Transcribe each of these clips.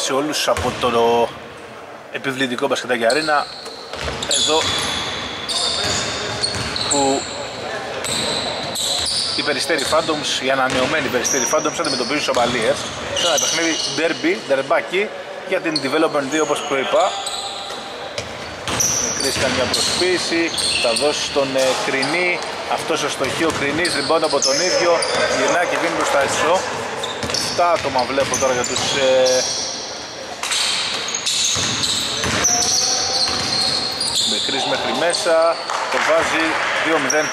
Καλησπέρα σε όλους από το επιβλητικό μπασκετάκι αρίνα εδώ που οι Περιστέρι Phantoms, οι ανανεωμένοι Περιστέρι Phantoms αντιμετωπίζουν σομπαλίες σε ένα παιχνίδι derby, derby για την Development 2 όπως προείπα. Κρίς κάνει μια προσποίηση, θα δώσει στον ε, Κρινή. Αυτός ο στοχείο Κρινής, ριμπώντα από τον ίδιο. Γυρνάει και βγαίνει μπροστά ίσο 7 άτομα βλέπω τώρα για τους ε, Μπεκρής μέχρι μέσα, το βάζει 2-0.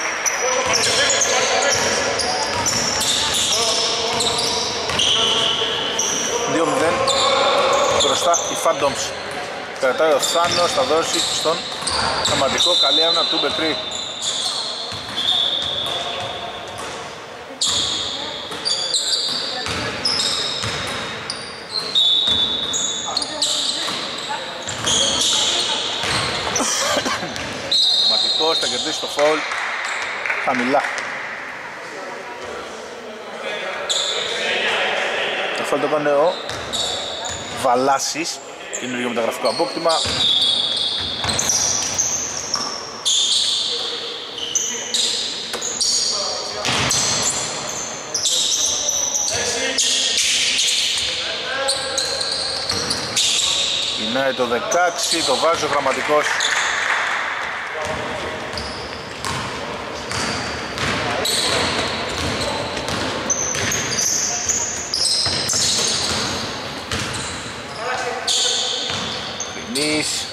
Δύο μπροστά οι Phantoms. Κρατάει ο Θάνος, θα δώσει στον πραγματικό καλή άμυνα του Μπεκρή. Πραγματικός θα κερδίσει το φόλ χαμηλά. Το φόλ το έκανε ο Βαλάσης, καινούργιο μεταγραφικό απόκτημα. Είναι το 16, το βάζει ο γραμματικός Κρινής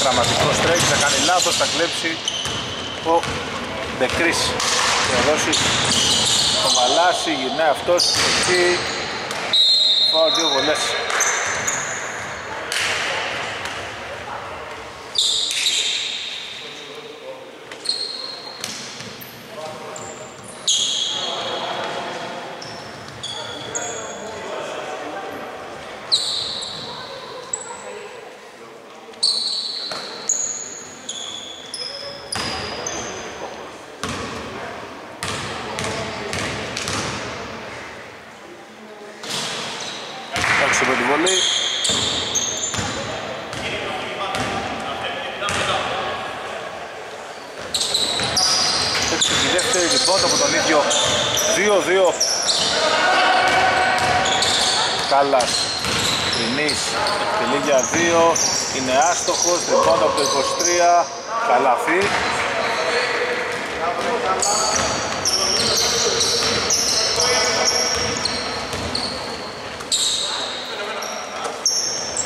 Γραμματικός τρέχει, θα κάνει λάθος, θα κλέψει ο Μπεκρής θα δώσει το Βαλάση, γυρνάει αυτός εκεί. Φάω δύο βολές Εντάξει από τη βολή Έτσι τη δεύτερη λοιπόν από τον ίδιο 2-2 Κάλλας Κρινής εκτελεί για 2 είναι άστοχος λοιπόν από το 23 Καλαφή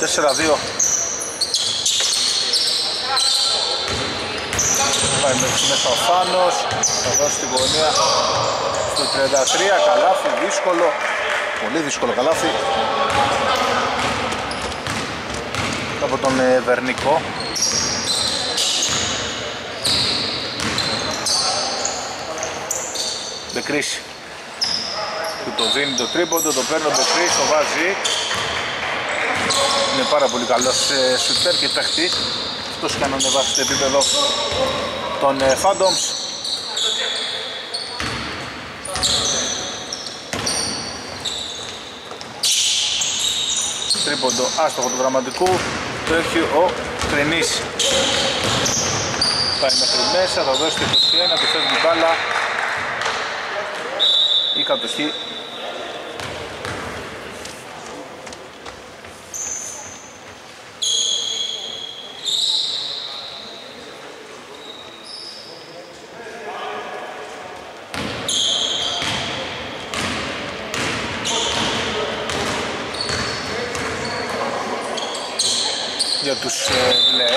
Τέσσερα δύο. Πάει μέσα ο Φάνος, θα δώσει την γωνία. Στο 33, καλάθι, δύσκολο, πολύ δύσκολο καλάθι. Από τον ε, Βερνικό. Μπεκρίς. Του το δίνει το τρίποντο, το παίρνει ο Μπεκρίς, το βάζει. Είναι πάρα πολύ καλός ε, σουτέρ και παίχτης αυτός και αν ανεβάσει το επίπεδο των ε, Phantoms τρίποντο άστοχο του δραματικού το έχει ο Κρινής. Πάει μέχρι μέσα, θα δώσει το 21, του φεύγει την μπάλα. Η κατοχή για τους ε, ΛΕΕ.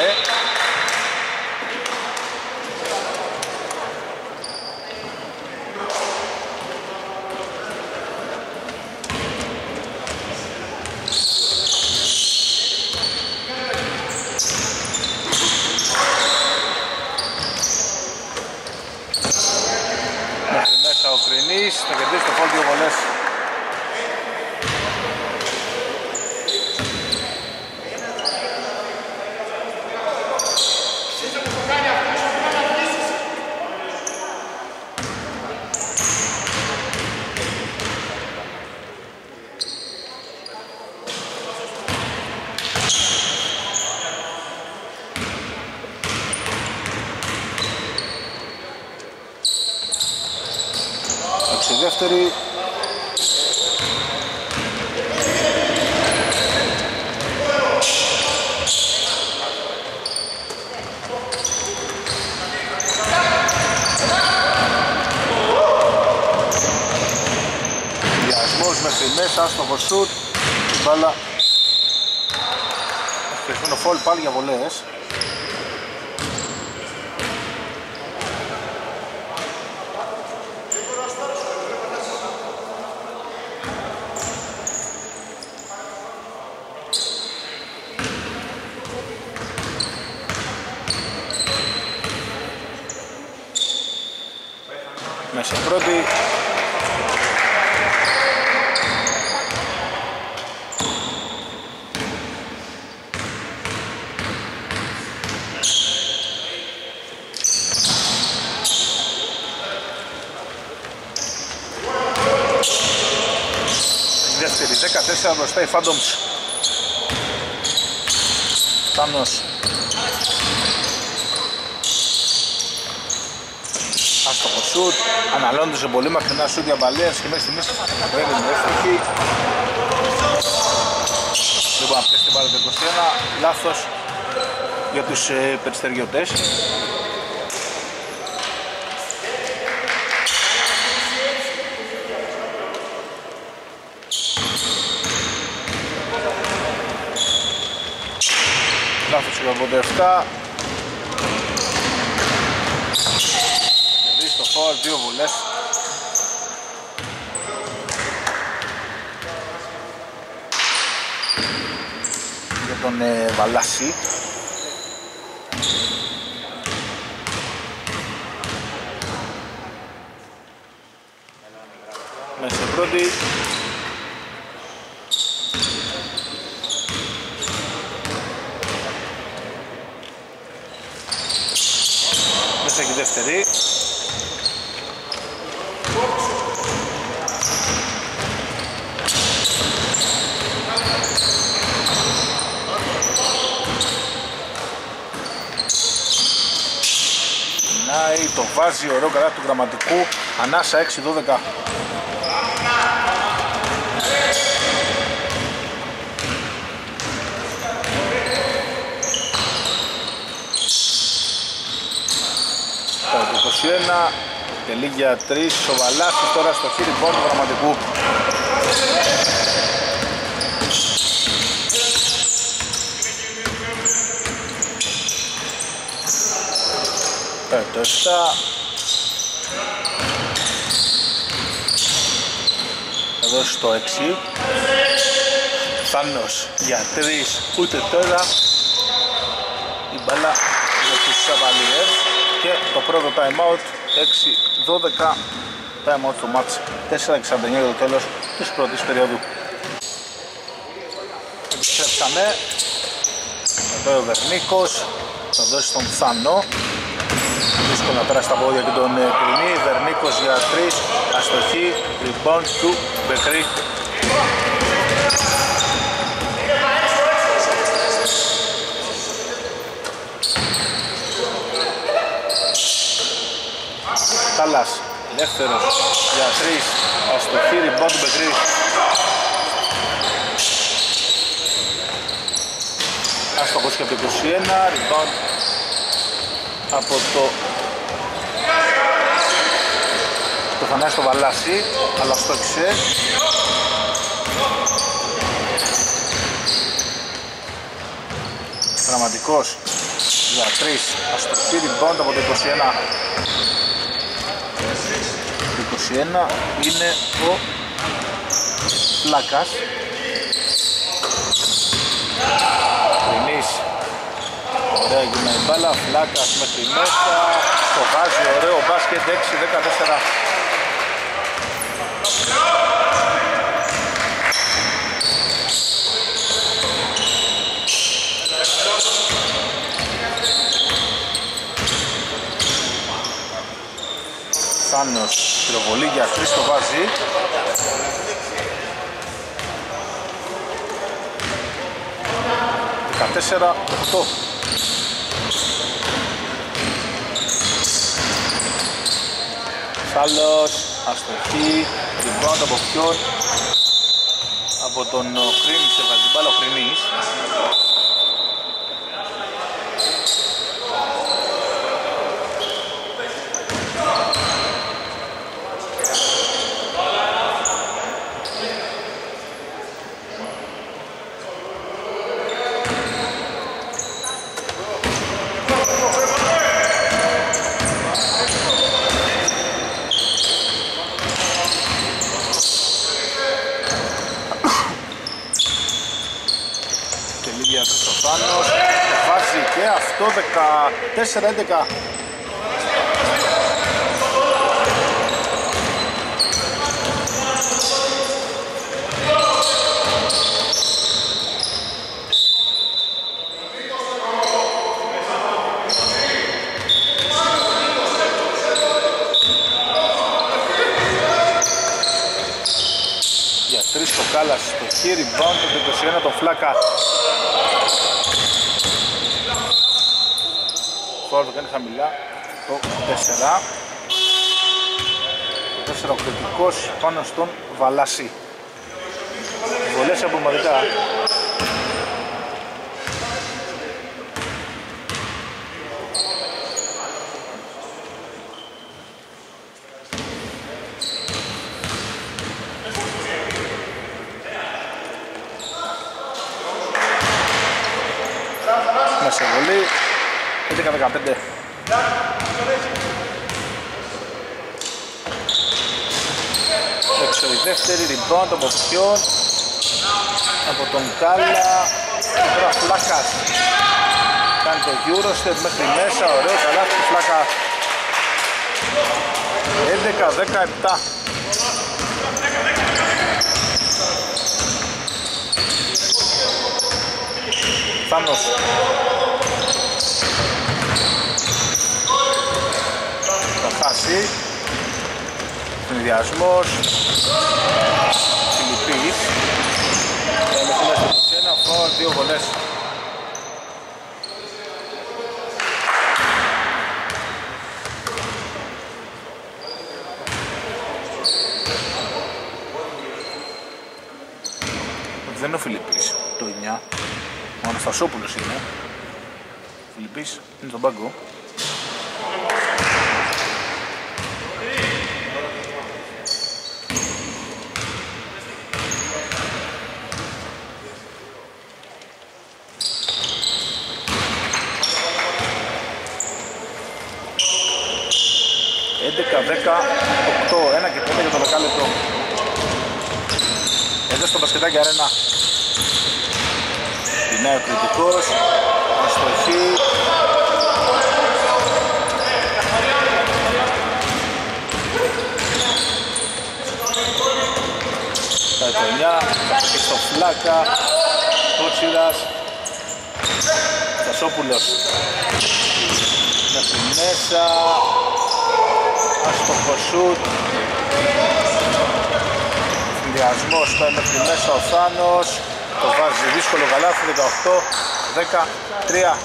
Μέχρι μέσα ο Κρινής, θα κερδίσει το φόλ δύο βολές. δεύτερη. Διασμός μέχρι μέσα, στο σουτ, η μπάλα Χρησμένο φόλ πάλι για βολές. Μέσα πρώτη. Δεύτερη, 14 μπροστά η Phantoms. Θάνος. Άστοχο σουτ, αναλώνεται πολύ μακρινά σουτ για μπαλίας και μέχρι στιγμής πρέπει να εύστοχη. Λοιπόν, να πιέσει την μπάλα το 21, λάθος για τους ε, περιστεριώτες. Λάθος για 87. Κερδίζει το φόρ, δύο βουλές. Για τον ε, Βαλάση. Μέσα στην πρώτη. Μέσα και η δεύτερη. Νάι, το βάζει ωραίο καλά του γραμματικού. Ανάσα 6-12. Το 21 τελεί για 3 ο Βαλάσης τώρα στο χείρι πόντου του γραμματικού. Ε, το 7 θα δώσει το 6 Θάνος για 3 ούτε τώρα. Η μπάλα για τους Σαβαλιέρ και το πρώτο time out 6-12 time out στο match 4-69 για το τέλος της πρώτης περίοδου. Επιστρέψαμε. Εδώ ο Βερνίκος θα δώσει τον Θάνο δύσκολο να πέρασε τα πόδια και τον Κρινή Βερνίκος για 3 αστοχή. Rebound του Μπεκρή Τάλας, ελεύθερος για 3 αστοχή rebound του Μπεκρή Άστοχος και από το 21 rebound από το το Θανάση το Βαλάση αλλά στόχισε Δραματικός. Για 3 αστοχή rebound από το 21 το 21 είναι ο Φλάκας Κρινής Ωραία γυρνάει η μπάλα, Φλάκας μέχρι μέσα. Το βάζει ωραίο μπάσκετ. 6-14 Θάνος πυροβολή για 3 το βάζει Δεκατέσσερα, οκτώ. Σάλος, αστοχή, Rebound από ποιον; Από τον Κρίνη σε βάζει την μπάλα ο Κρίνης και λίγη αυτός ο Θάνος βάζει και αυτό 14-11 για τρεις το Κάλλας στο χείρι rebound το 21 το Φλάκα Φόρο το κάνει χαμηλά. Το 4 το 4 ο κριτικός πάνω στον Βαλάση Βολές από μαδικά Μέσα βολή 11-15 Έξω η δεύτερη rebound από ποιον από τον Κάλα. Τώρα Φλάκας κάνει το Eurostep μέχρι μέσα. Ωραίο καλά του Φλάκα 11-17 Θάνος θα χάσει συνδυασμός. Φιλιππής Έχουμε μέσα στο ένα φάουλ, δύο βολές. Δεν είναι ο Φιλιππής το 9 ο Αναστασόπουλος είναι. Ο Φιλιππής είναι στον πάγκο Έντεκα, δέκα, οκτώ, ένα και πέντε για το δεκάλεπτο. Εδώ στο μπασκετάκι αρένα. Πεινάει ο κριτικός, αστοχή. Τα 9, και στο φλάκα, Κότσιρας, Στασόπουλος. Μέχρι μέσα, άστοχο σουτ. Συνδυασμός πάει μέχρι μέσα ο Θάνος. Το βάζει δύσκολο καλάθι 18-13.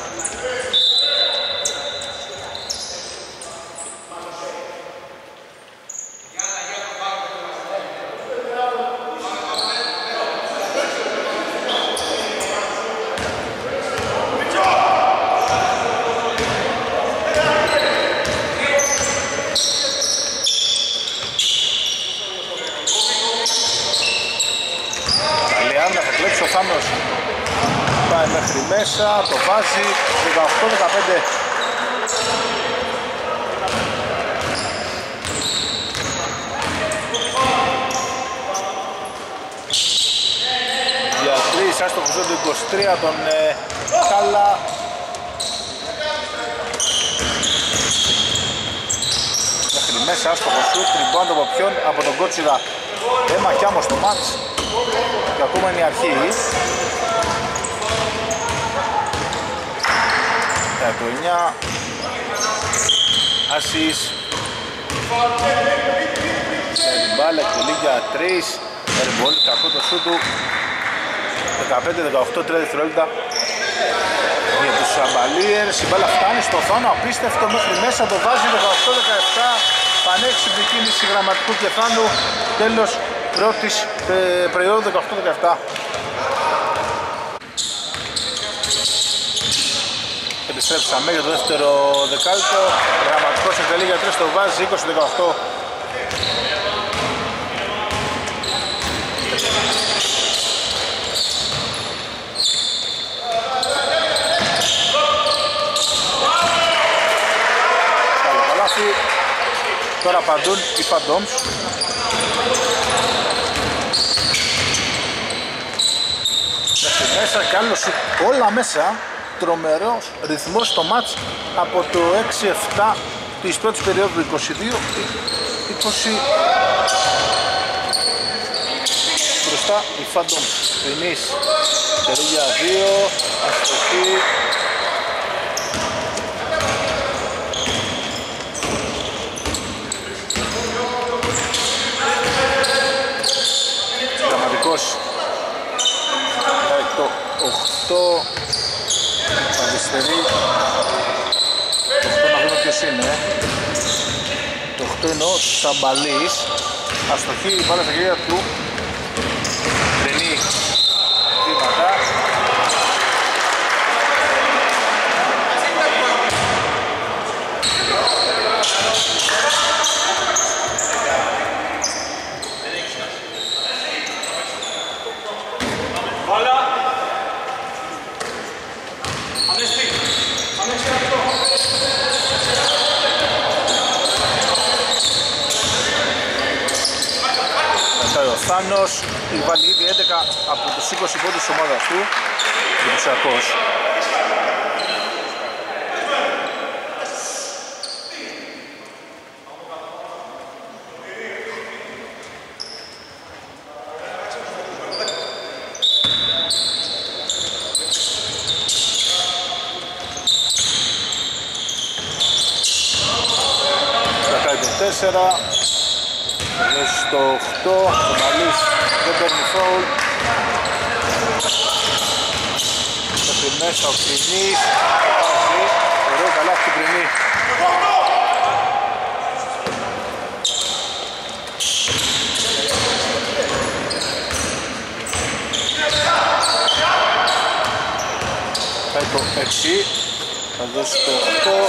Καλή άμυνα θα κλέψει ο Θάνος. Πάει μέχρι μέσα, το βάζει 18-15. Για τρεις, άστοχος το 23 τον ε, Κάλα. Μέχρι μέσα, άστοχο σουτ, rebound από ποιον, από τον Κότσιδα. Έμα κι άμμος το μάτς και ακόμα είναι η αρχή. Για το 9 Ασίς Για την μπάλα εκτελεί για 3 Ερμπολ, κακό το σου του. 15-18, 3 δευτερόλεπτα. Για τους Αμπαλίερς η μπάλα φτάνει στο θόνο απίστευτο. Μέχρι μέσα το βάζει 18-17 πανέξυπνη κίνηση γραμματικού κεφάλου. Τέλος πρώτης ε, περίοδου 18-17 Επιστρέψαμε για το δεύτερο δεκάλυτο γραμματικός εκτελεί για 3 το βάζει 20-18 Τώρα απαντούν οι Phantoms. Μέχρι μέσα κι άλλο όλα μέσα. Τρομερός ρυθμός στο μάτς από το 6-7 της πρώτης περίοδου 22 20 μπροστά η Phantoms. Φινής, τερίγια 2, αστοχή, αριστερή το 8 να δούμε ποιος είναι το 8 είναι ο Σαμπαλής αστοχή η μπάλα στα χέρια του Δενή βήματα Θάνος βάλει ήδη 11 από τους 20 πόντους της ομάδας του εντυπωσιακός στο 8 ο Μαλής δεν παίρνει φόουλ Μέχρι μέσα ο Κρινής ωραίο καλά του Κρινή Πάει το 6 θα δώσει το 8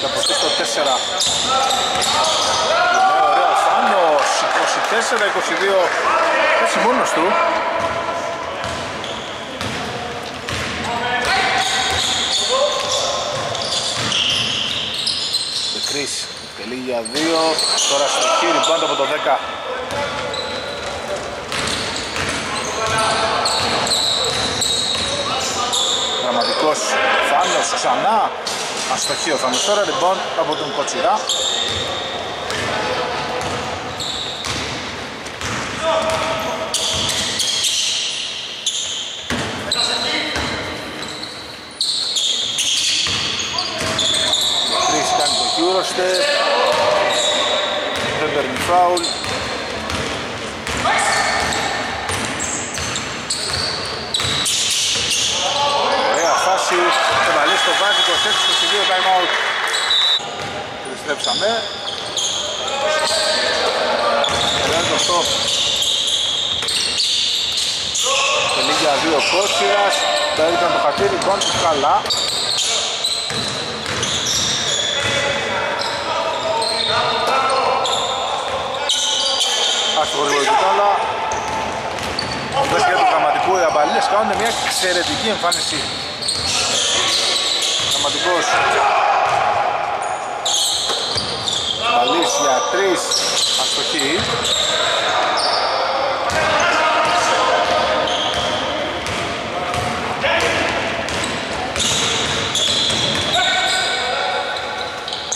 θα αποστήσει το 4 24-22 έτσι μόνος του. Κρίς τελεί για 2 τώρα στο χείρι πάντα από το 10 Δραματικός Φάνος ξανά. Αστοχή ο Φάνος. Τώρα λοιπόν από τον Κοτσιρά Eurostep δεν παίρνει φάουλ Ωραία φάση το βαλί στο βάζει 26-22 time out Επιστρέψαμε Ωραία το αυτό Τελεί για δύο κότσιρας Τα ήταν το χατήρι, μπαν καλά αστοχωρηματικά, αλλά μέσα για το γραμματικό οι αμπαλίες κάνουν μια εξαιρετική εμφάνιση. Γραμματικός Αμπαλής για τρεις αστοχή.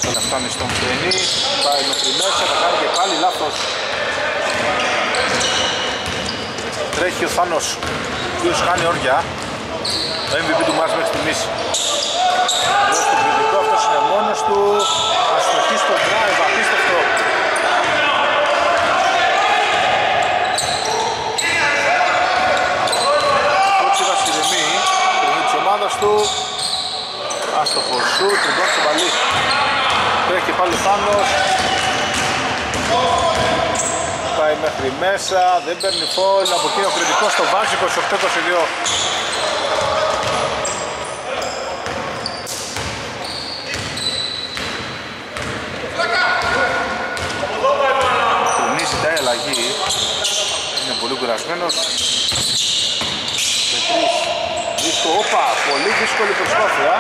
Τώρα φτάνει στον Φρενή, πάει μέχρι μέσα, θα κάνει και πάλι λάθος Τρέχει ο Θάνος, ο οποίος κάνει όρια. Το MVP του μας μέχρι στιγμής. Εδώ στο κριτικό, αυτός είναι μόνος του. Αστοχή στο drive, απίστευτο. Κότσιρα ηρεμεί, ηρεμεί της ομάδας του. Άστοχος σου, τριμπών στο παλί. Τρέχει πάλι ο Θάνος. Πάει μέχρι μέσα, δεν παίρνει φόλ, από εκεί ο κριτικός το βάζει 28-22. είναι πολύ κουρασμένος. Μπεκρής δύσκολο, όπα, πολύ δύσκολη προσπάθεια.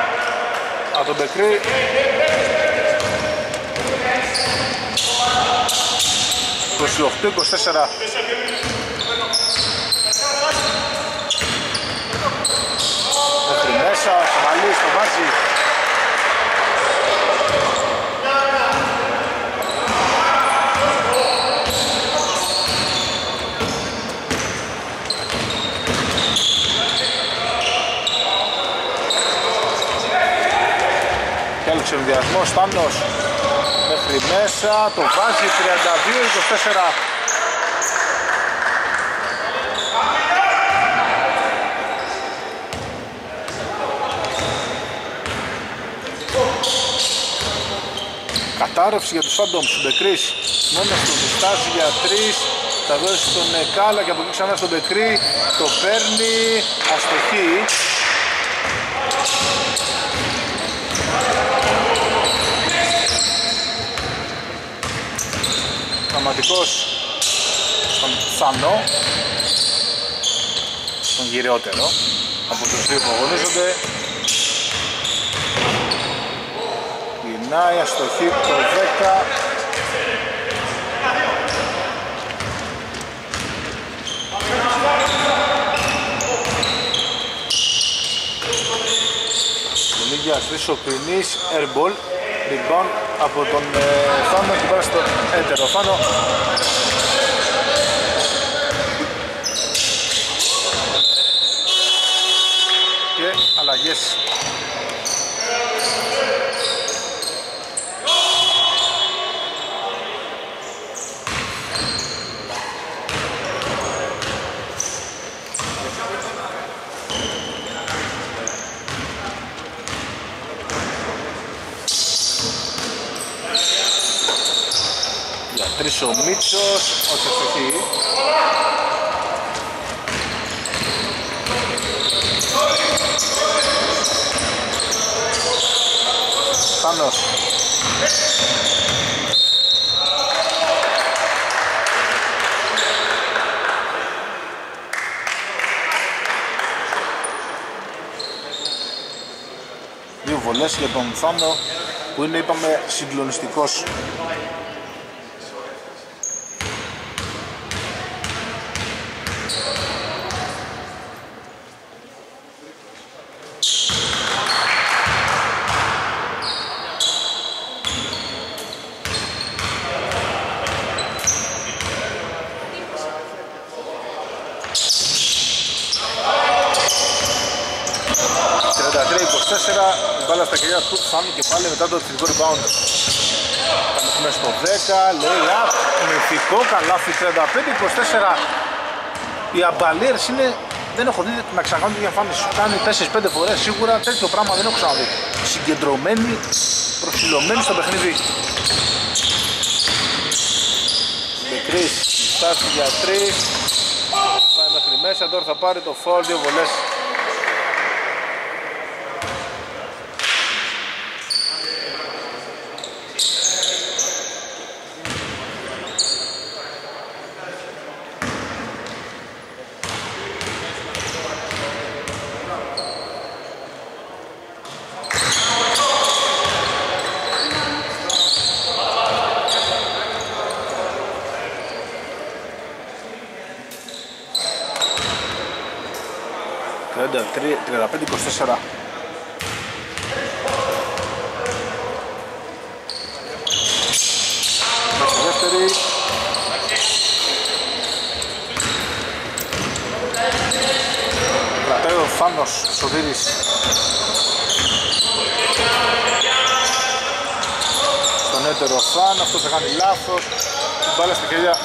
Από τον Μπεκρή 28-24 Μέχρι μέσα, Σαμαλής το βάζει συνδυασμός Στάνος μέχρι μέσα, το βάζει 32-24 Κατάρρευση για τους Phantoms, Μπεκρής μόνος του διστάζει για 3 θα δώσει στον Κάλα και από εκεί ξανά στον Μπεκρή το παίρνει. Αστοχή Πραγματικός στον Θανό στον γυριότερο από τους δύο που αγωνίζονται. Γυρνάει αστοχή το 10 Λίγιας Χρυσοκρινής, airball, rebound από τον ε, Φάνο και πέρα στο έτερο. Φάνο και αλλαγές. ο Μίτσος, όχι ευτυχή. Θάνος. Δύο βολές για τον Θάνο που είναι είπαμε συγκλονιστικός Φάνη και πάλι μετά το εθνικό rebound. Πάμε στο 10, λέει up, μυθικό καλάθι 35-24. Οι αμπαλίερς είναι, δεν έχω δει να ξανακάνουν την εμφάνιση σου. Κάνει 4-5 φορές σίγουρα, τέτοιο πράγμα δεν έχω ξαναδεί. Συγκεντρωμένοι, προσιλωμένοι στο παιχνίδι. Μικρής, στάση για 3. Πάει μέχρι μέσα, τώρα θα πάρει το foul, δύο βολές 35-24. δεύτερη. Κρατάει ο Φάνος Σωτήρης. Στον έτερο Φάν, αυτός θα κάνει λάθος. Την μπάλα στη χέρια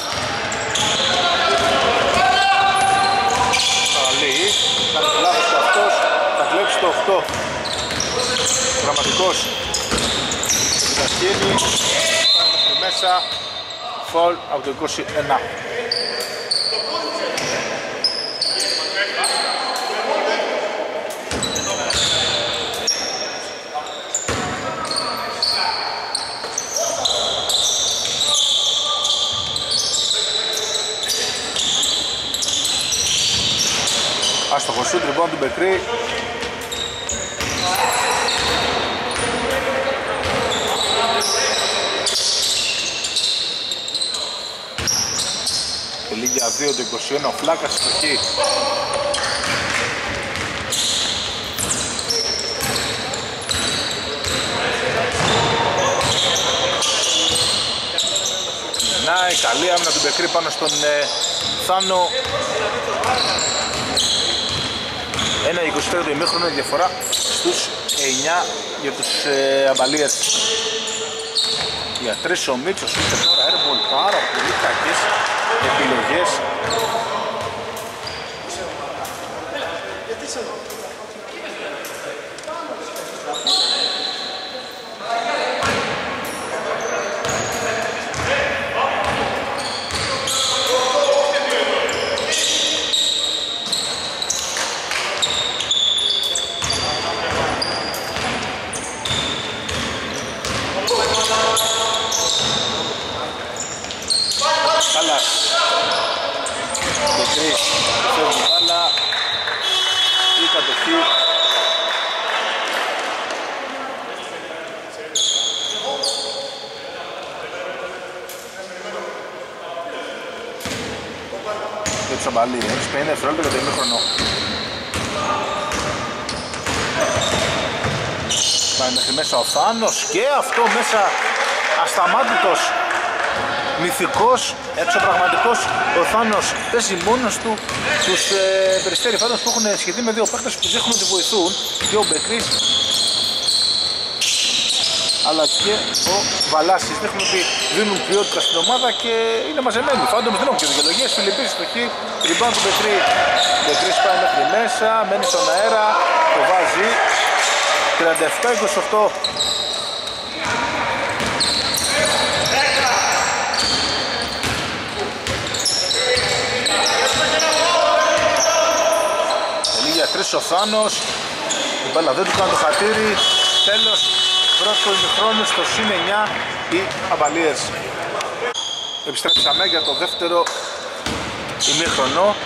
το 8 Δραματικός Ζαχίνη Πάει μέχρι μέσα. Φόλ από το 21. Άστοχος σούτ λοιπόν του Μπεκρή Τελεί για 2 το 21 ο Φλάκας στοχή Να, η καλή άμυνα του Μπεκρή πάνω στον ε, Θάνο ένα 23 το ημίχρονο η διαφορά στους 9 για τους ε, αμπαλίες. Για τρεις ο Μίτσος, ούτε τώρα έρμπολ πάρα πολύ κακές επιλογές. Κάλλας Μικρή φεύγει μπάλα η κατοχή για τους αμπαλίες 50 δευτερόλεπτα για το ημίχρονο Πάει μέχρι μέσα ο Θάνος και αυτό μέσα ασταμάτητος μυθικός, εξωπραγματικός ο Θάνος. Παίζει μόνος του τους ε, περιστέρι φάτος που έχουν σχεθεί με δύο παίκτες που δείχνουν ότι βοηθούν. Και ο Μπεκρής αλλά και ο Βαλάσης δείχνουν ότι δίνουν ποιότητα στην ομάδα και είναι μαζεμένοι. Φάντομος δεν έχουν και δικαιολογίες, Φιλιππής στο χ, τριμπάν του Μπεκρή. Μπεκρής πάει μέχρι μέσα, μένει στον αέρα, το βάζει. 37-28 τρεις ο Θάνος η μπάλα δεν του κάνει το χατήρι τέλος πρώτος ημιχρόνου στο συν 9 οι Αμπαλίες επιστρέψαμε για το δεύτερο ημίχρονο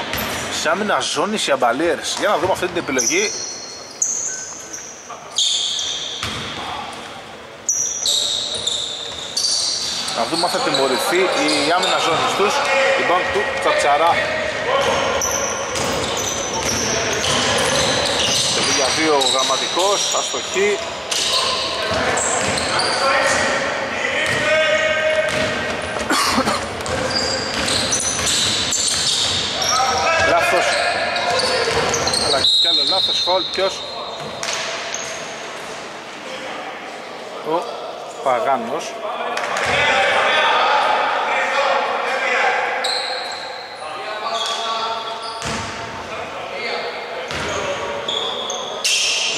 σε άμυνα ζώνης οι Αμπαλίες για να δούμε αυτή την επιλογή. Να δούμε αν θα τιμωρηθεί η άμυνα ζώνης τους. Η μπάνκ του Τσατσαρά για δύο γραμματικός, αστοχή. Λάθος. Αλλά κι άλλο λάθος, φαουλ, ποιος; Ο Παγάνος.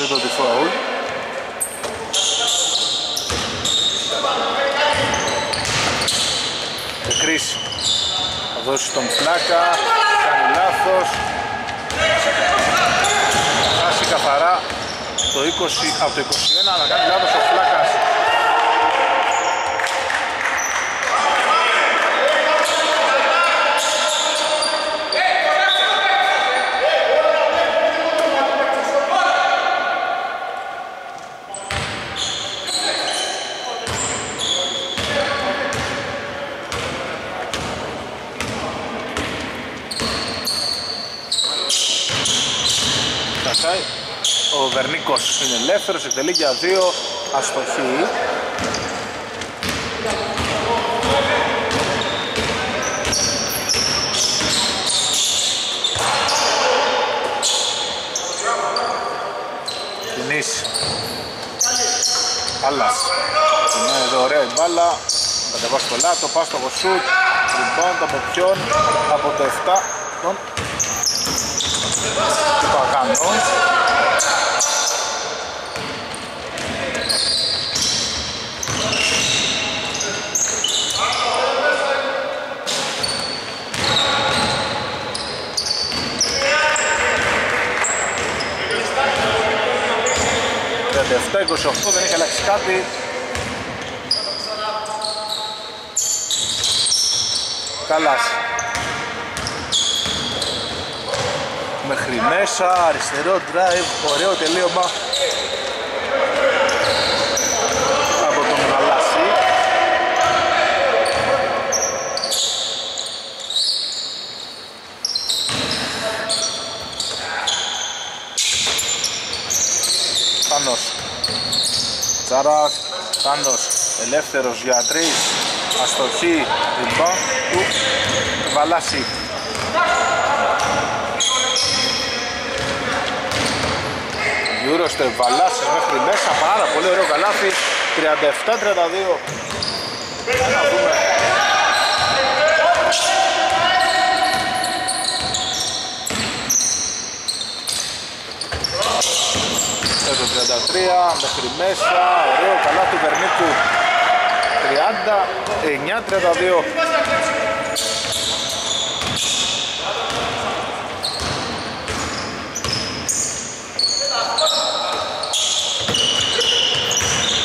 το φάουλ. Ο Κρίς θα δώσει τον Φλάκα, κάνει λάθος. Χάσει καθαρά. Το 20 από το 21, αλλά κάνει λάθος ο Φλάκας. Ο Βερνίκος είναι ελεύθερος, εκτελεί για δύο αστοχή. Κινής. Άλλας. Είναι εδώ ωραία η μπάλα. Κατεβάσει το λάτο, πας στο σουτ. Rebound από ποιον, από το 7 τον 27-28 δεν έχει αλλάξει κάτι. Καλάς. Μέχρι μέσα, αριστερό drive, ωραίο τελείωμα από τον Γαλάση. Θάνος. Τσάρας, Θάνος, ελεύθερος για τρεις, αστοχεί, rebound του Βαλάση. Γιούρος Βαλάσης μέχρι μέσα, πάρα πολύ ωραίο καλάθι, 37-32. Να δούμε. Το 33 μέχρι μέσα, ωραίο καλάθι Βερνίκου 39-32.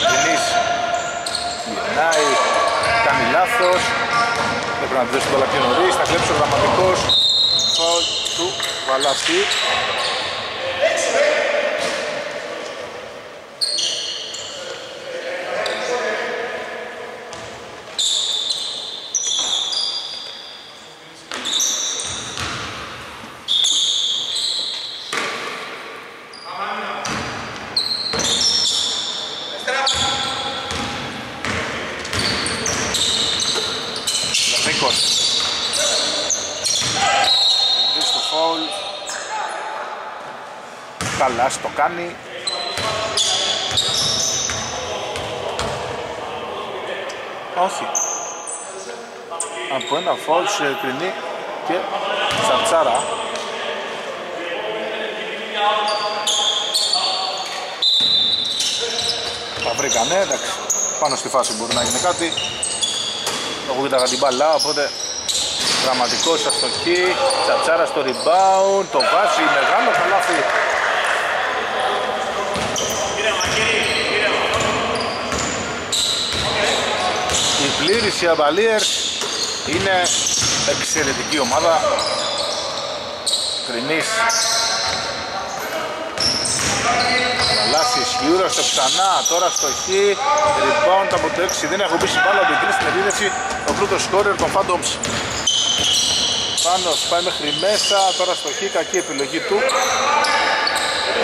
Γενής γυρνάει, κάνει λάθος Πρέπει να δώσει το πιο νωρίς, θα κλέψει ο δραματικός Φαουλ του Βαλάση Λαμίκος Δεις το φαουλ Καλά το κάνει. Όχι. Από ένα φαουλ σε κρινή και Σαρτσάρα. Τα βρήκανε, εντάξει. Πάνω στη φάση μπορεί να γίνει κάτι. Εγώ κοίταγα την μπαλά, οπότε δραματικός αστοχή, Τσατσάρα στο rebound, το βάζει, μεγάλο καλάθι. Η πλήρης η Αβαλίερς είναι εξαιρετική ομάδα. Κρινής. Λάσης Γιούρος ξανά, τώρα στο χ, rebound από το 6, δεν έχω μπει στην μπάλα του στην επίδεση, ο πρώτος σκόρερ των Phantoms. Πάνος πάει μέχρι μέσα, τώρα στο χ, κακή επιλογή του.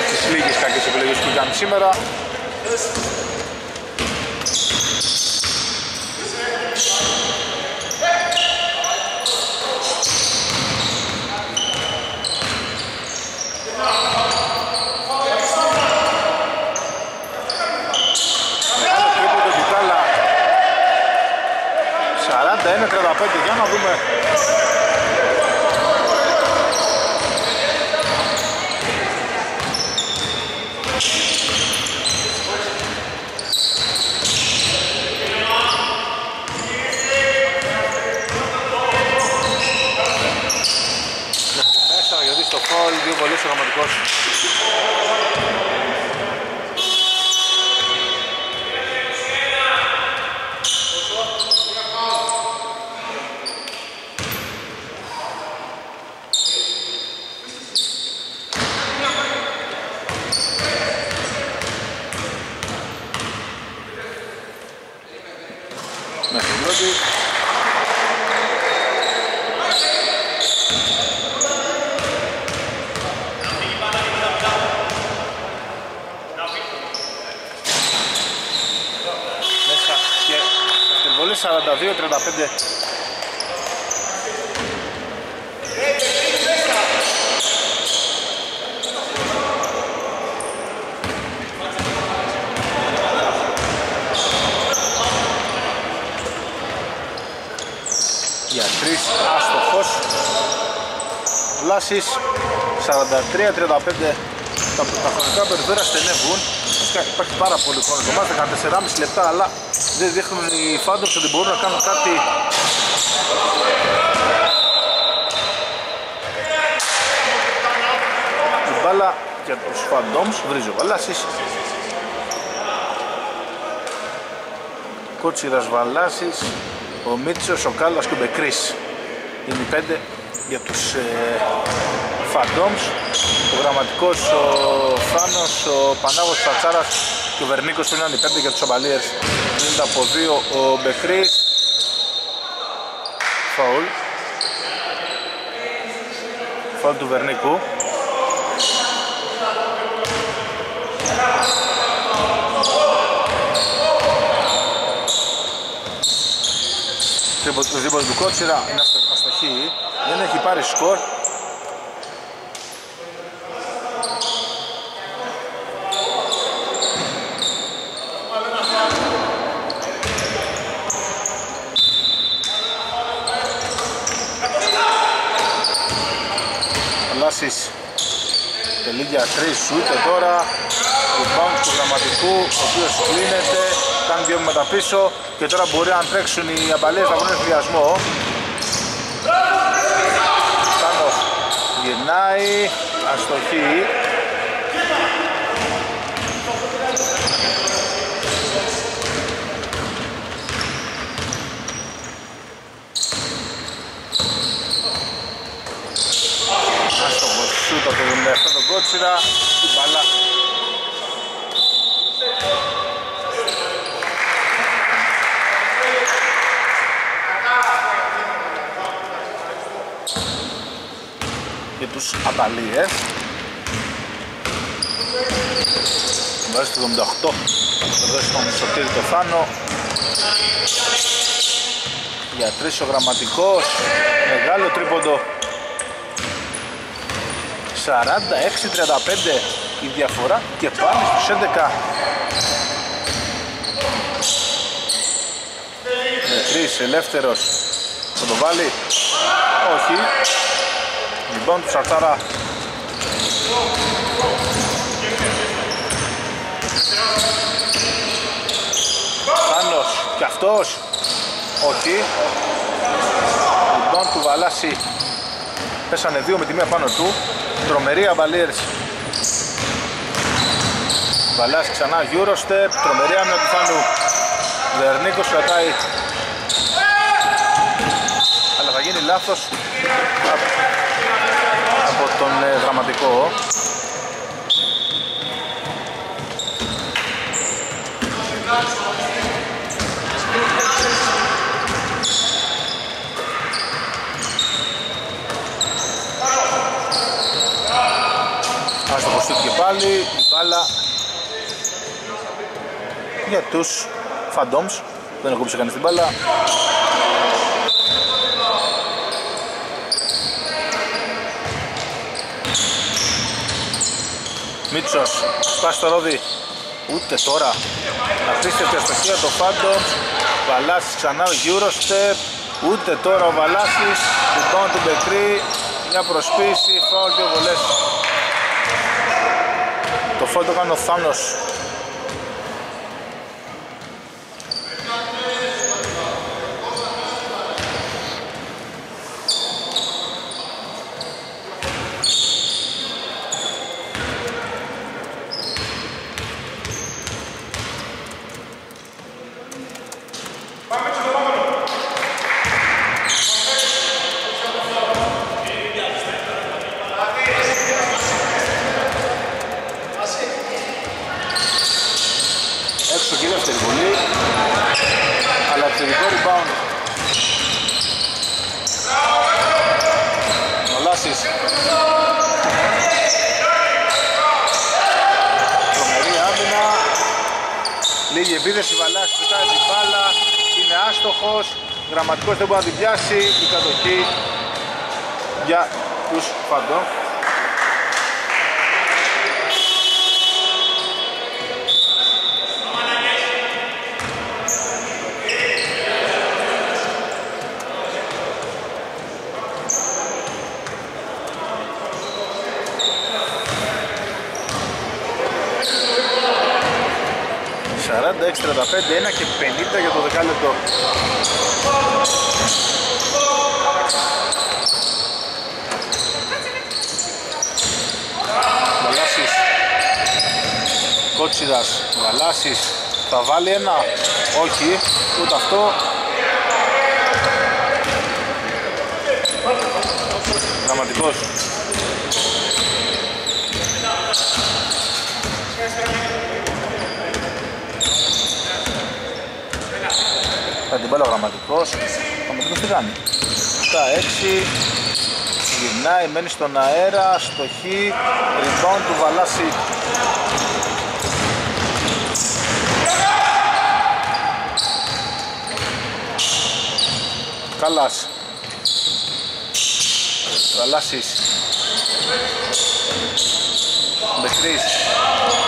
Στις λίγες κακές επιλογές που κάνει σήμερα. Μεγάλο τρίποντο του Κάλα. 41-35, για να δούμε. Μέσα γιατί στο φόλ, δύο βολές ο γραμματικός. Μέχρι την πρώτη. Μέσα και ευθυμβολή 42-35. για τρεις άστοχος. Βλάσης 43-35 τα, τα χρονικά περιθώρια στενεύουν. Φυσικά υπάρχει πάρα πολύ χρόνο. Το μάτς 14,5 λεπτά αλλά δεν δείχνουν οι Phantoms ότι μπορούν να κάνουν κάτι η μπάλα για τους Phantoms βρίζει ο Βαλάσης Κότσιρας Βαλάσης, ο Μίτσος, ο Κάλλας και ο Μπεκρής. Είναι οι πέντε για τους ε, Φαντόμς. Ο γραμματικός, ο Φάνος, ο Πανάγος Τσατσάρας και ο Βερνίκος είναι οι πέντε για τους Αμπαλίες. Είναι από δύο ο Μπεκρής. Φαουλ. Φαουλ του Βερνίκου. Οπωσδήποτε του Κότσιρα είναι αστοχή, δεν έχει πάρει σκορ. Λάσης τελίγια 3 ούτε τώρα rebound του γραμματικού ο οποίος κλείνεται κάνει δύο μετά πίσω και τώρα μπορεί να τρέξουν οι αμπαλίες να βρουν εφηδιασμό Σάνοφ γυρνάει αστοχή. Άστοχος σούτ από το 77 τον Κότσιρα την μπαλά. Για τους Αταλίες Βάζει το 78 θα δώσει τον Σωτήρη το Φάνο για τρεις ο γραμματικός. Μεγάλο τρίποντο 46-35 η διαφορά και πάλι στους 11 με τρεις ελεύθερος. Θα το βάλει. Όχι. Λοιπόν του Σαρτάρα. Θάνος και αυτός. Όχι. Λοιπόν του Βαλάση Πέσανε δύο με τη μία πάνω του Τρομερή αμπαλίερς Βαλάς ξανά Eurostep Τρομερή άμυνα του Θάνου Βερνίκος κρατάει. Αλλά θα γίνει λάθος από τον ε, δραματικό. Άστοχο σούτ και πάλι, η μπάλα για τους Phantoms, δεν έχω κανείς την μπάλα. Μίτσος, σπάσει το ρόδι, ούτε τώρα. Απίστευτη αστοχία το Phantom, Βαλάσης ξανά ο Eurostep, ούτε τώρα ο Βαλάσης, λοιπόν του Μπεκρή, μια προσποίηση, φάουλ και βολές. Το φάουλ το κάνει ο Θάνος. Έξω και η δεύτερη βολή. Αλλά επιθετικό rebound. Ο Λάσης. Τρομερή άμυνα. Λίγη επίδεση, Βαλάς πετάει την μπάλα. Είναι άστοχος. Γραμματικός δεν μπορεί να την πιάσει. Η κατοχή για τους Φαντό. 46-35, 1 και 50 για το δεκάλεπτο. Βαλάσης, Κότσιδας, Βαλάσης, Θα βάλει ένα. Όχι. Ούτε αυτό. Δραματικός. Θα την μπάλα ο γραμματικός. Ο γραμματικός τι κάνει. Στα 6. Γυρνάει, μένει στον αέρα, στοχή, rebound του Βαλάση. Καλάς. Βαλάσης. Μπεκρής.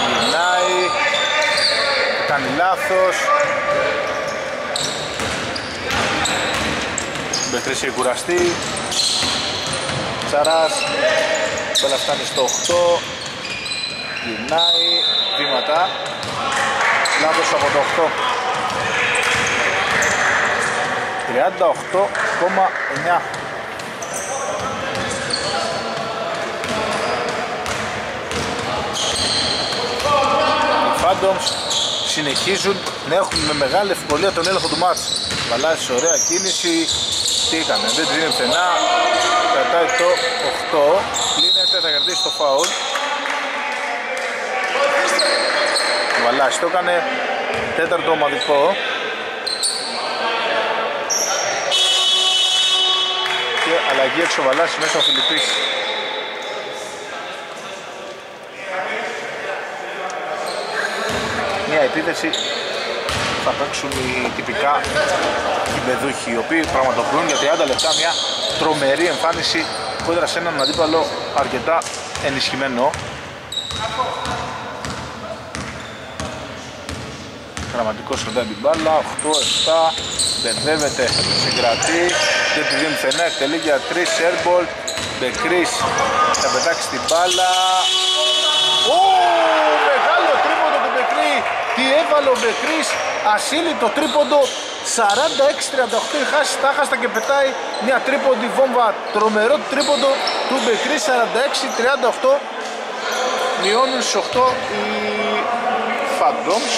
Γυρνάει. Κάνει λάθος. Μπεκρής έχει κουραστεί. Τσαράς. Μπέλα φτάνει στο 8. Γυρνάει. Βήματα. Λάθος από το 8. 38,9 Οι Phantoms συνεχίζουν να έχουν με μεγάλη ευκολία τον έλεγχο του μάτς. Βαλάζει ωραία κίνηση. Τι έκανε, δεν την είναι πουθενά. Κρατάει το 8. Κλείνεται, θα κερδίσει το φάουλ. Βαλάζει το έκανε τέταρτο ομαδικό. και αλλαγή έξω Βαλάση μέσα ο Φιλιππής. Μια επίθεση θα παίξουν οι τυπικά γηπεδούχοι οι οποίοι πραγματοποιούν για 30 λεπτά μια τρομερή εμφάνιση κόντρα σε έναν αντίπαλο αρκετά ενισχυμένο. Γραμματικός κρατάει την μπάλα, 8-7, μπερδεύεται, συγκρατεί, και τη δίνει φαινά, εκτελεί για 3 airball, Μπεκρής θα πετάξει την μπάλα. Ω, μεγάλο τρίποντο του Μπεκρή, τι έβαλε ο Μπεκρής, ασύλλητο τρίποντο, 46-38 η χάση τάχαστα και πετάει μια τρίποντη βόμβα, τρομερό τρίποντο του Μπεκρή, 46-38, μειώνουν στους 8 οι Phantoms.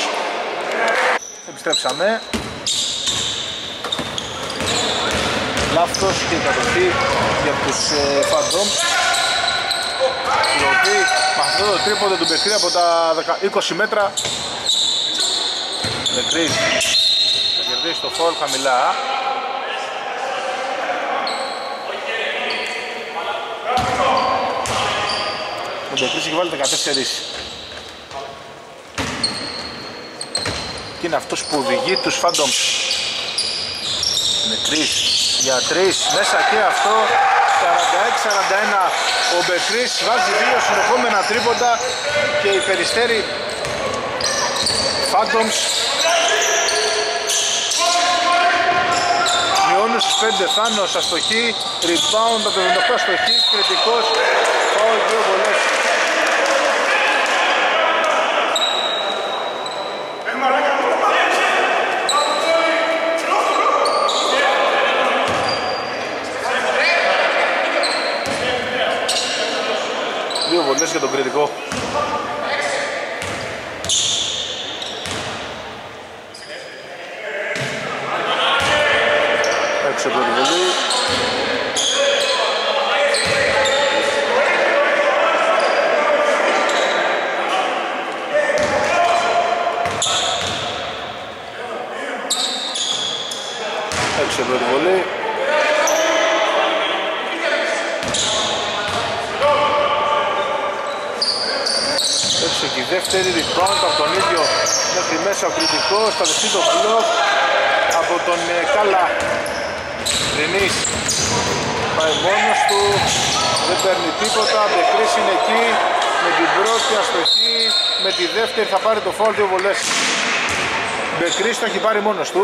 Επιστρέψαμε. Λάθος και κατοχή για τους ε, Phantoms οι οποίοι με αυτό το τρίποντο του Μπεκρή από τα 20 μέτρα. Μπεκρής θα κερδίσει το φόρ χαμηλά. Ο Μπεκρής έχει βάλει 14 και είναι αυτός που οδηγεί τους Phantoms Μπεκρής για τρεις μέσα και αυτό 46-41 ο Μπεκρής βάζει δύο συνεχόμενα τρίποντα και η Περιστέρη Phantoms μειώνουν στις 5 Θάνος αστοχή rebound από το 78 αστοχή κριτικός πάω δύο βολές δύο βολές για τον κριτικό. Έξω από τη βολή. Έξω από τη βολή. Έξω και η δεύτερη rebound από τον ίδιο μέχρι μέσα ο κριτικός θα δεχτεί το μπλοκ από τον ε, Κάλα Ρινής. Πάει μόνος του δεν παίρνει τίποτα Μπεκρής είναι εκεί με την πρώτη αστοχή με τη δεύτερη θα πάρει το φόλ δύο βολές. Μπεκρής το έχει πάρει μόνος του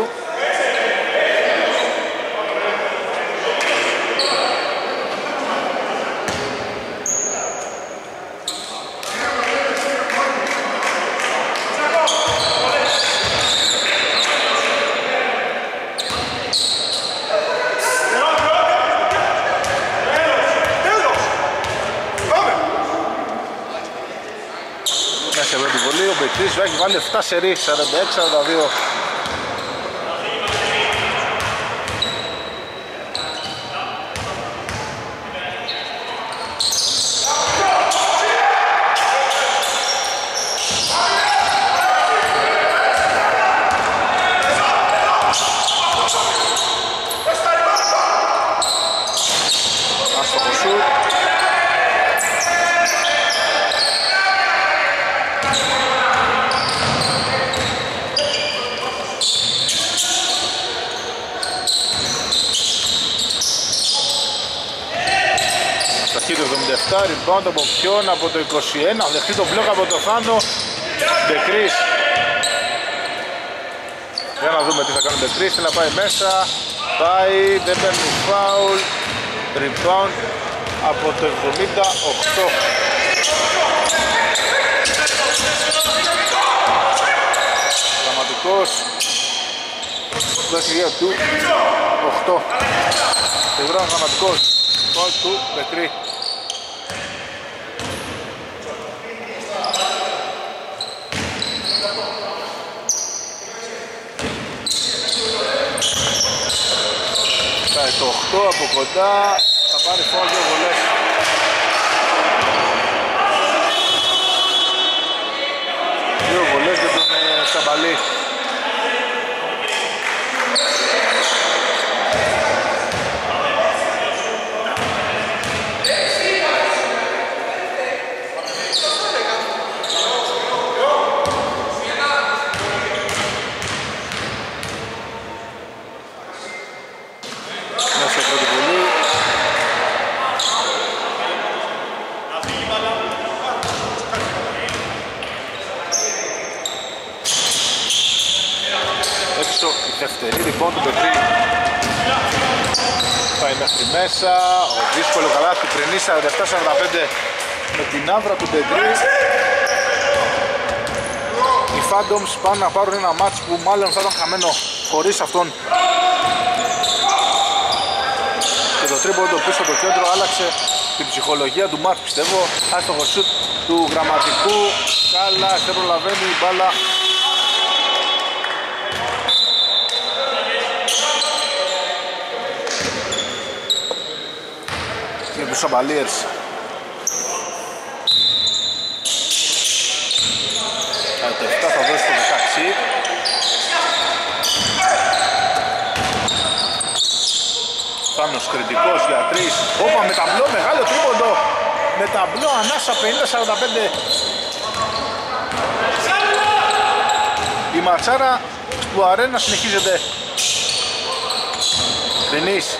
7 šta še rišta, da bio rebound από ποιον από το 21, δεχτεί τον μπλοκ από το Θάνο. Ντεκρίς. Για να δούμε τι θα κάνει ο Ντεκρίς, θέλει να πάει μέσα. Πάει, δεν παίρνει φάουλ. Rebound από το 78. Δραματικός Δόση του 8 Ευρώ δραματικός Φάουλ του Μπεκρή Πάει το 8 από κοντά Θα πάρει φάουλ δύο βολές Δύο βολές για τον ε, Σαμπαλή Μέσα πρώτη βολή Έξω η δεύτερη λοιπόν του Μπετρή Πάει μέχρι μέσα Ο δύσκολο καλάθι πριν 47-45 με την άβρα του Μπετρή Οι Phantoms πάνε να πάρουν ένα μάτς που μάλλον θα ήταν χαμένο χωρίς αυτόν. Και το τρίποντο πίσω από το κέντρο άλλαξε την ψυχολογία του μάτς πιστεύω. Άστοχος σουτ του γραμματικού. Καλά δεν προλαβαίνει η μπάλα τους Σαμπαλίερς το 7 θα δώσει το 16 Θάνος κριτικός για τρεις. Όπα με ταμπλό, μεγάλο τρίποντο. Με ταμπλό ανάσα 50-45. Η ματσάρα του αρένα συνεχίζεται. Κρινής.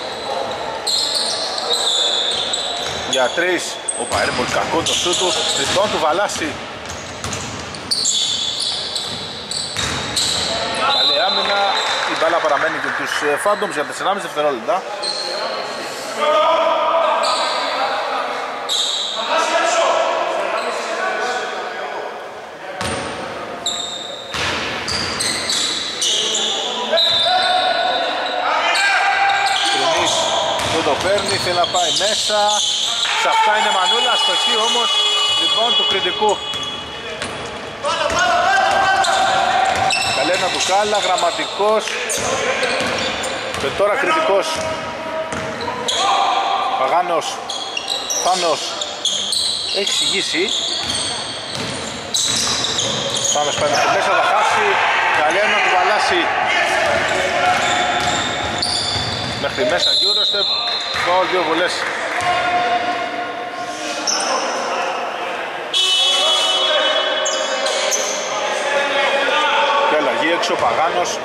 Για τρεις. Όπα είναι πολύ κακό το σου του. Τριστόν του Βαλάση. Καλή άμυνα. Η μπάλα παραμένει και τους ε, Phantoms για 4,5 δευτερόλεπτα. Κρινής δεν το παίρνει, θέλει να πάει μέσα. Σε αυτά είναι Μανούλα, στοχή όμως λοιπόν του κριτικού. Καλένα του Κάλα, γραμματικός και τώρα κριτικός. Παγάνος, Θάνος έχει εξηγήσει. Θάνος πάει μέχρι μέσα, θα χάσει. Καλένα του Βαλάση. Μέχρι μέσα Eurostep, φάουλ δύο βολές. Και αλλαγή έξω ο Παγάνος.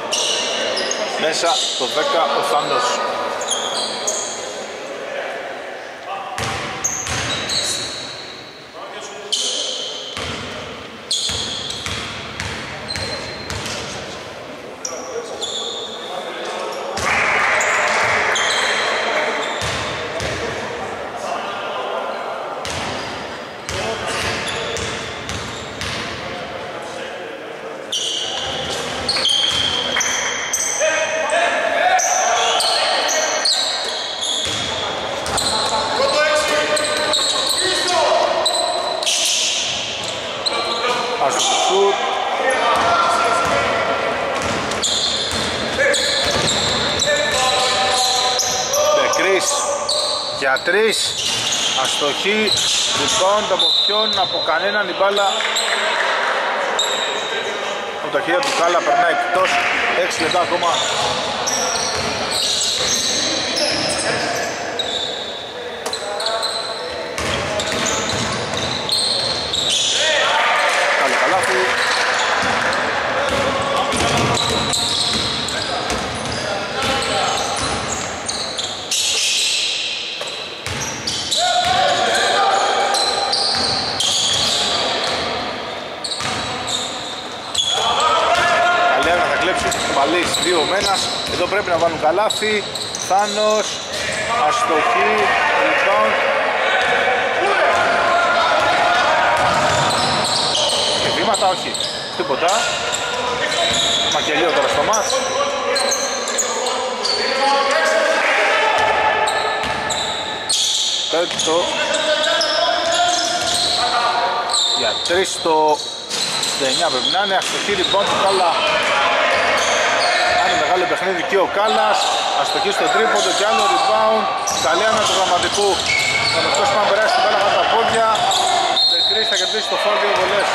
Μέσα το 10 ο Θάνος. Από τα χέρια του Κάλα περνάει εκτός. 6 λεπτά ακόμα Καλό καλάθι Καλιάνα θα κλέψει το Μαλής, δύο μένας. Εδώ πρέπει να βάλουν καλάθι. Θάνος, αστοχή, rebound. Και βήματα, όχι. Τίποτα. Μακελίο τώρα στο μάτς. Τέτο. Για τρεις το 9 πρέπει να είναι. Αστοχή λοιπόν του Κάλα. Κάνει μεγάλο παιχνίδι και ο Κάλας. Αστοχή στο τρίποντο και άλλο rebound. Καλή άνα του γραμματικού. Ο Μευτός πάει να περάσει την μπάλα από τα πόδια. Δεκρής θα κερδίσει το φόρ δύο βολές.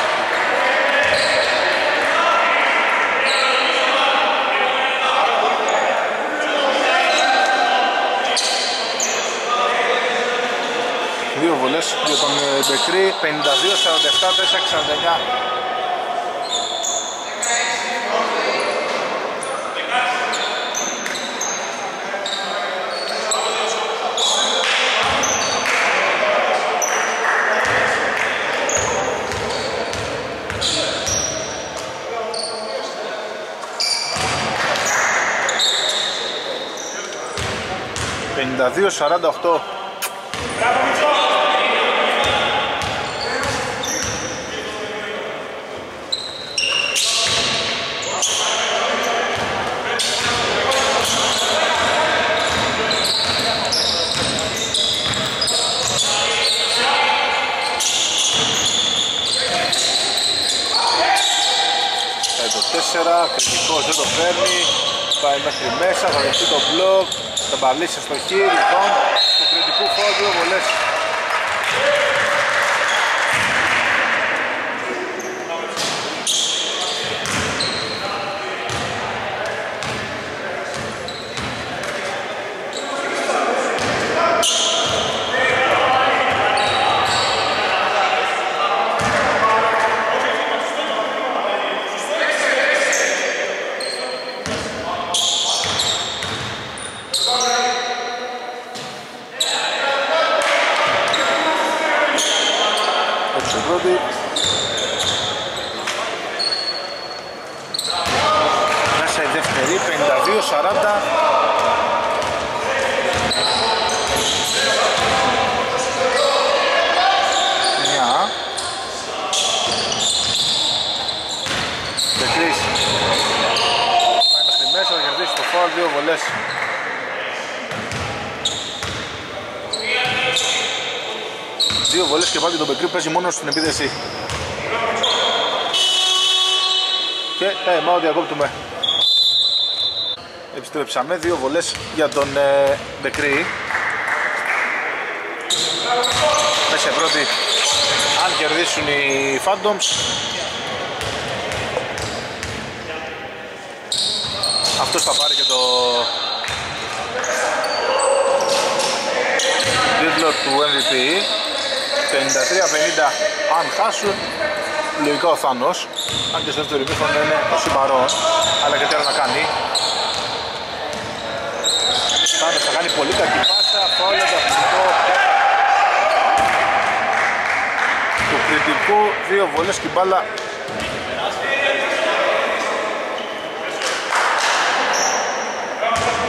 Δύο βολές για τον ε, Μπεκρή, 52-47, 4-69. Πενήντα 48 Πάει το 4, κριτικός δεν το παίρνει Πάει μέχρι μέσα, θα δεχτεί το μπλοκ Θα μπαλίσει στο χείρι, λοιπόν Του κριτικού φόρ, δύο βολές Έτσι η πρώτη Μέσα η δεύτερη, 52-40 Μια Τετρής Πάει μέχρι μέσα, θα κερδίσει το φάουλ, δύο βολές Δύο βολές και πάλι τον Μπεκρή παίζει μόνος στην επίδεση. Και ε, μάω διακόπτουμε. Επιστρέψαμε, δύο βολές για τον ε, Μπεκρή. Μέσα πρώτη, αν κερδίσουν οι Phantoms. Αυτός θα πάρει και το τίτλο του MVP 53-50 αν χάσουν λογικά ο Θάνος. Αν και στο δεύτερο ημίχρονο είναι ο συμπαρόν αλλά και τι άλλο να κάνει. Θάνος θα κάνει πολύ κακή πάσα φάουλ ανταυτικό του κριτικού δύο βολές και η μπάλα.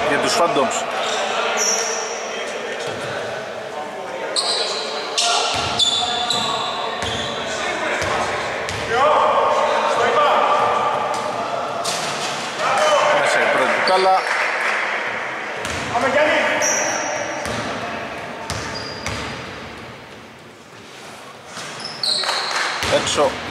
Για τους Phantoms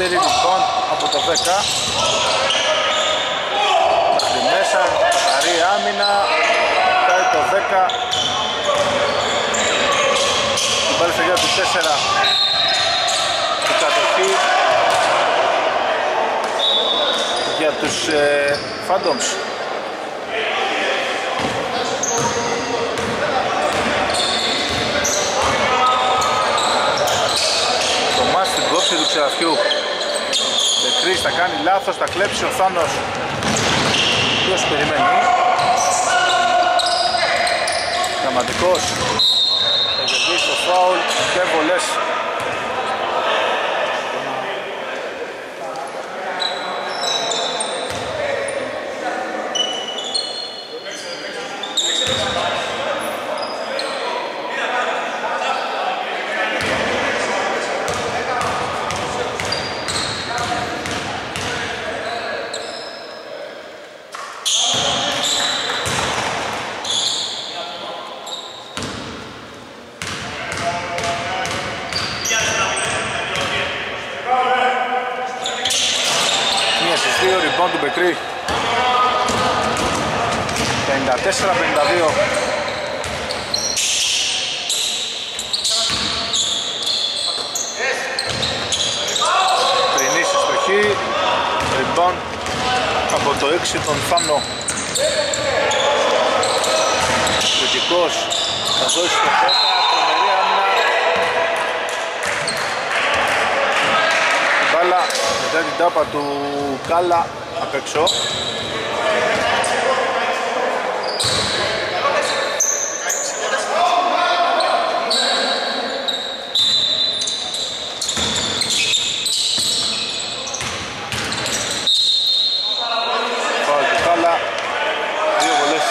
δεύτερη, λοιπόν από το 10 Μέχρι μέσα, καθαρή άμυνα. Πάει το 10 Την πάλι στο γύρο του 4 Η κατοχή. Για τους ε, Phantoms. Το μάτς στην κόψη του ξεραφιού Μπεκρής θα κάνει λάθος, θα κλέψει ο Θάνος. Ποιος περιμένει; Γραμματικός Θα κερδίσει το φάουλ και βολές Μία στις δύο, rebound του Μπεκρή 54-52 Τρινής στο χ rebound από το 6 τον Θάνο. Κριτικός θα δώσει το 10 τρομερή άμυνα. Η μπάλα μετά την τάπα του Κάλα απ' έξω Φάουλ του Κάλα δύο βολές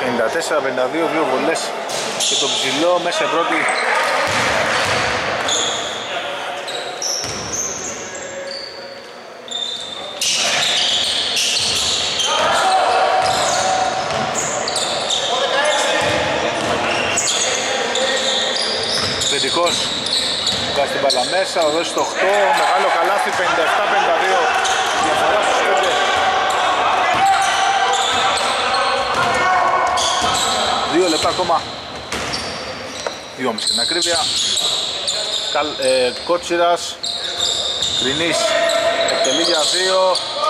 Πενήντα 52 δύο βολές. Και το ψηλό μέσα πρώτη. Πεντικός βγάζει την μπάλα μέσα, ο δώσει το 8, μεγάλο καλάθι 57-52 διαφορά στους 5 Δύο λεπτά ακόμα. Δυόμιση στην ακρίβεια. Καλ, ε, Κότσιρας Κρινής εκτελεί για δύο.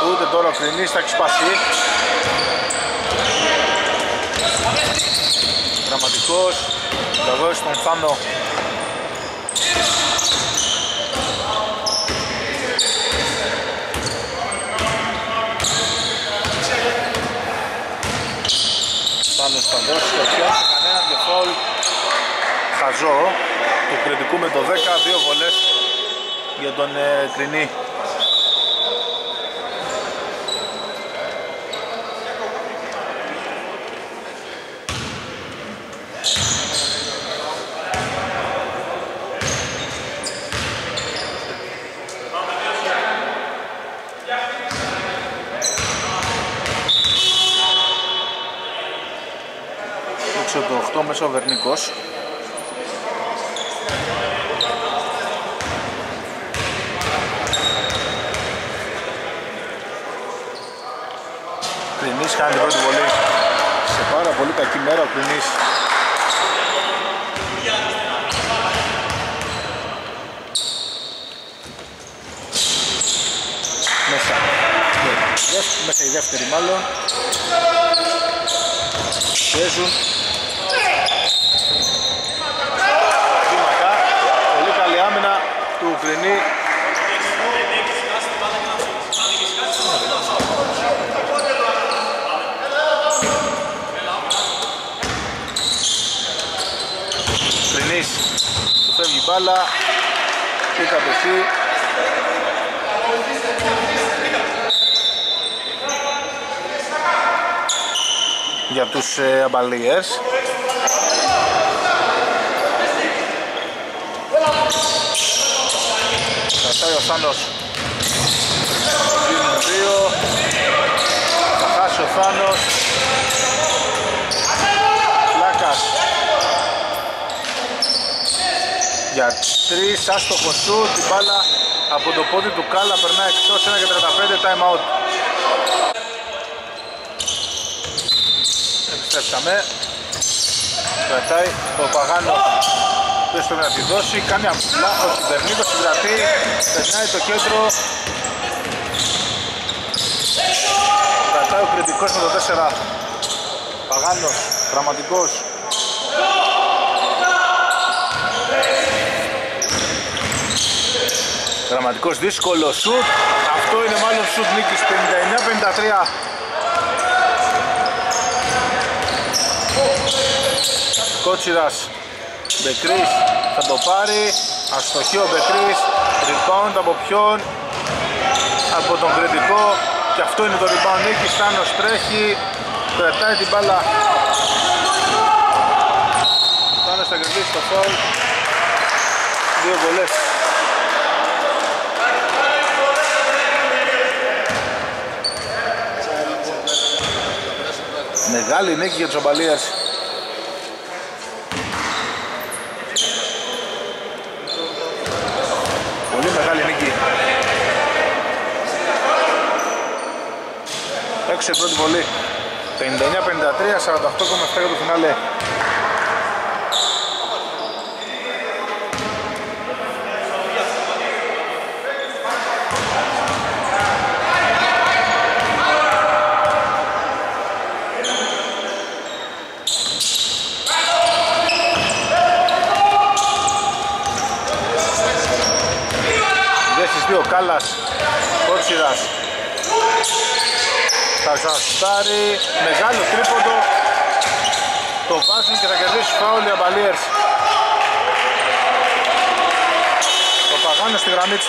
Ούτε τώρα ο Κρινής θα έχει σπάσει. Δραματικός. Θα δώσει τον Θάνο Θάνος θα δώσει στο πιόν Κανένα και φόλ. Χαζό Του κριτικού με το 10 Δύο βολές για τον ε, Κρινή Έξω το 8 μέσα ο Βερνικός Κρινής κάνει την πρώτη βολή. Σε πάρα πολύ κακή μέρα ο Κρινής Μέσα. Ναι, Μέσα η δεύτερη μάλλον. Παίζουν Λονδινοί Λινής του φεύγει μπάλα. Και για τους ε, αμπαλίες Θάνος Δίνουν δύο. Θα χάσει ο Θάνος. Φλάκας Για τρεις άστοχο σου την μπάλα από το πόδι του Κάλα περνάει εκτός 1 και 35 time out. Επιστρέψαμε. Κρατάει ο Παγάνος δεν πρέπει να τη δώσει, κάνει λάθος το συγκρατεί, περνάει το κέντρο. Κρατάει ο κριτικός με το 4 Παγάνος, δραματικός. Δραματικός δύσκολος σουτ. Αυτό είναι μάλλον σουτ νίκης 59-53 Κότσιρας Μπεκρής θα το πάρει. Αστοχή ο Μπεκρής rebound από ποιον; Από τον κριτικό. Και αυτό είναι το rebound. Νίκη Στάνος τρέχει. Κρατάει την μπάλα. Στάνος θα κερδίσει το φόλ δύο βολές. Μεγάλη νίκη για τους Ομπαλίας σε πρώτη βολή. 59-53, 48,7 για το φινάλε δύο Κάλλας, Κότσιρας Καζαστάρι, μεγάλο τρίποντο. Το βάζουν και θα κερδίσει φάουλ οι αμπαλίες ο Παγάνος στη γραμμή της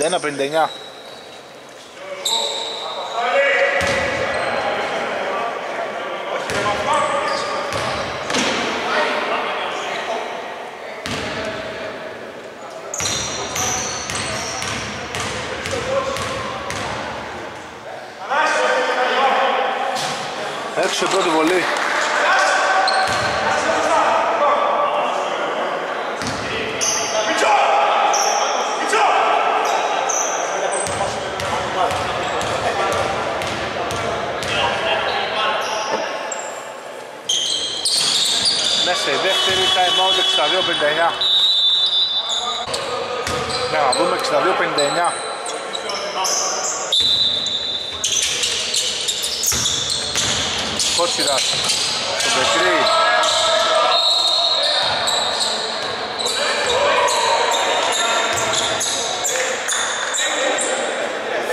61-59 Έξω πρώτη βολή 62-59. Για να δούμε 62-59. Κότσιρας στο Πεκρί.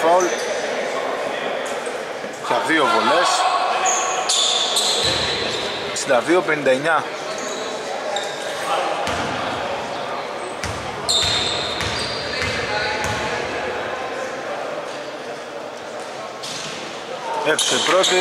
Φολ για δύο βολές 62-59 Έξω η πρώτη.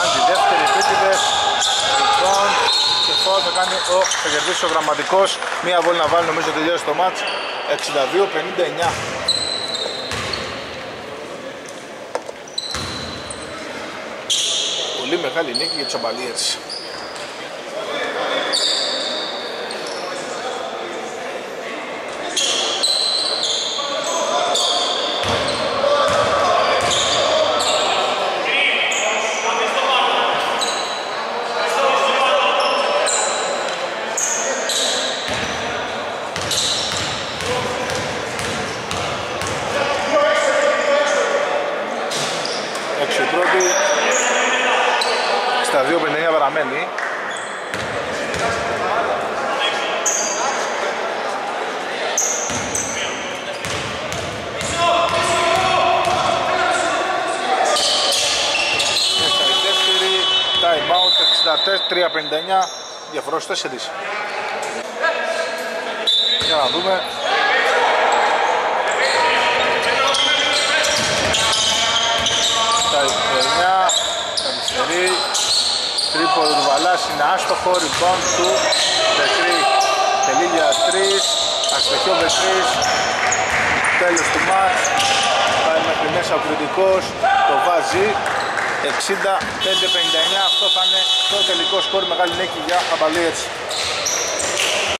Αν τη δεύτερη επίτηδες Λοιπόν και φάουλ θα κάνει ο θα κερδίσει ο γραμματικός. Μία βόλη να βάλει νομίζω τελειώσει το μάτς. 62-59 Πολύ μεγάλη νίκη για τους αμπαλίες Έξω η πρώτη Στα 2.59 παραμένει Μέσα η δεύτερη Time out 64-3.59 Διαφορός 4 Για να δούμε. Στα 29 Καθυστερεί Τρίποδο του Βαλάς είναι άστοχο. Rebound του Μπεκρή Τελεί για 3 Αστοχή ο Μπεκρής Τέλος του μάτς. Πάει μέχρι μέσα ο κριτικός. Το βάζει 65-59 Αυτό θα είναι το τελικό σκορ. Μεγάλη νίκη για Αμπαλίετς